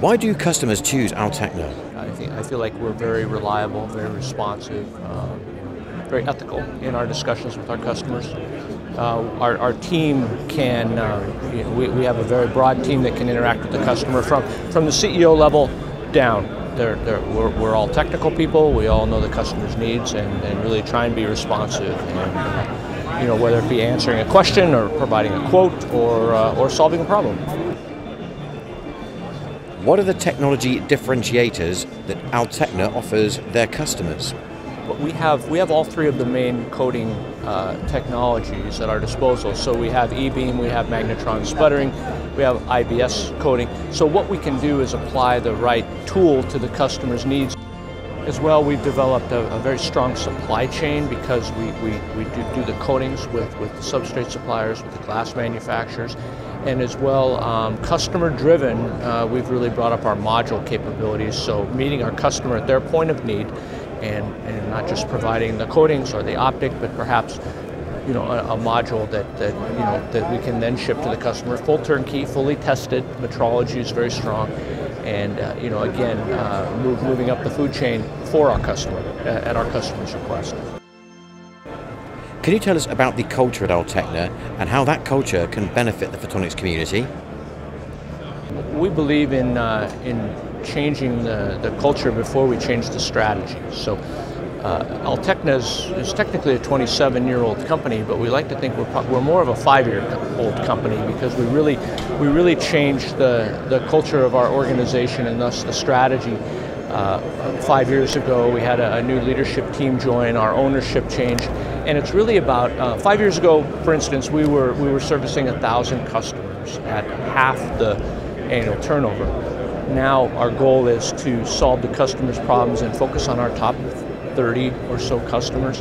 Why do customers choose Altechna? I, think, I feel like we're very reliable, very responsive, um, very ethical in our discussions with our customers. Uh, our, our, team can, uh, you know, we, we have a very broad team that can interact with the customer from, from the CEO level down. They're, they're, we're, we're, all technical people, we all know the customer's needs and, and really try and be responsive. And, you know, whether it be answering a question or providing a quote or, uh, or solving a problem. What are the technology differentiators that Altechna offers their customers? We have, we have all three of the main coating uh, technologies at our disposal. So we have e-beam, we have magnetron sputtering, we have IBS coating. So what we can do is apply the right tool to the customer's needs. As well, we've developed a, a very strong supply chain because we, we, we do, do, the coatings with, with the substrate suppliers, with the glass manufacturers, and as well, um, customer driven, uh, we've really brought up our module capabilities, so meeting our customer at their point of need and, and not just providing the coatings or the optic, but perhaps you know, a, a, module that, that, you know, that we can then ship to the customer, full turnkey, fully tested, metrology is very strong, and uh, you know, again, uh, move, moving up the food chain for our customer at our customer's request. Can you tell us about the culture at Altechna and how that culture can benefit the photonics community? We believe in, uh, in changing the, the culture before we change the strategy. So uh, Altechna is, is, technically a 27-year-old company, but we like to think we're, we're more of a five-year-old company because we really, we really changed the, the culture of our organization and thus the strategy. Uh, five years ago, we had a, a, new leadership team join, our ownership changed, and it's really about, uh, five years ago, for instance, we were, we were servicing a thousand customers at half the annual turnover. Now our goal is to solve the customer's problems and focus on our top 30 or so customers.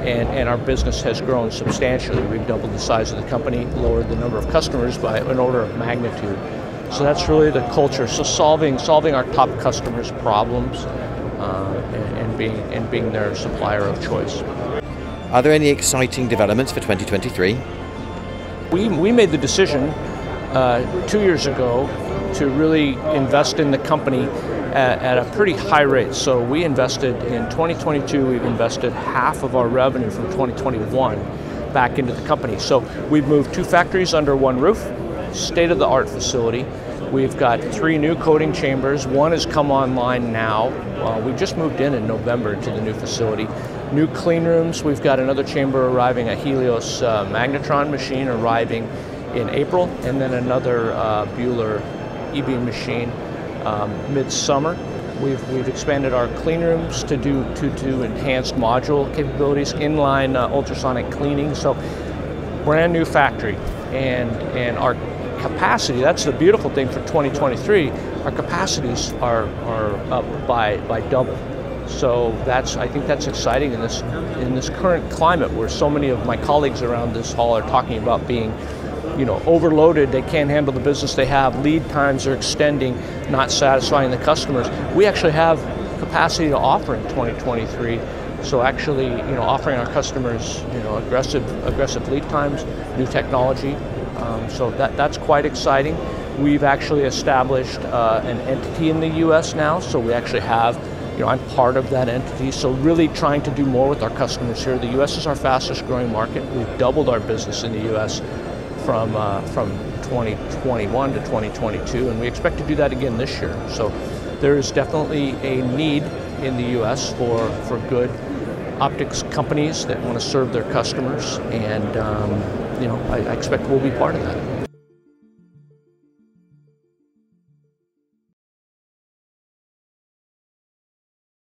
And, and, our business has grown substantially. We've doubled the size of the company, lowered the number of customers by an order of magnitude. So that's really the culture. So solving solving our top customers' problems uh, and, and, being and being their supplier of choice. Are there any exciting developments for 2023? We, we made the decision uh, two years ago to really invest in the company at, at, a pretty high rate. So we invested in 2022, we've invested half of our revenue from 2021 back into the company. So we've moved two factories under one roof, state of the art facility. We've got three new coating chambers. One has come online now. Uh, we just moved in in November to the new facility. New clean rooms. We've got another chamber arriving, a Helios uh, magnetron machine arriving in April, and then another uh, Buhler e-beam machine um, midsummer. We've, we've expanded our clean rooms to do to, to enhanced module capabilities, inline uh, ultrasonic cleaning. So brand new factory and, and our capacity, that's the beautiful thing for 2023, our capacities are, are up by, by double. So that's, I think that's exciting in this, in this current climate where so many of my colleagues around this hall are talking about being you know, overloaded, they can't handle the business they have, lead times are extending, not satisfying the customers. We actually have capacity to offer in 2023. So actually, you know, offering our customers, you know, aggressive, aggressive lead times, new technology. Um, so that, that's quite exciting. We've actually established uh, an entity in the U.S. now, so we actually have, you know, I'm part of that entity. So really trying to do more with our customers here. The U.S. is our fastest growing market. We've doubled our business in the U.S from, uh, from 2021 to 2022, and we expect to do that again this year. So there is definitely a need in the U.S. for, for good optics companies that want to serve their customers, and um, you know I, I expect we'll be part of that.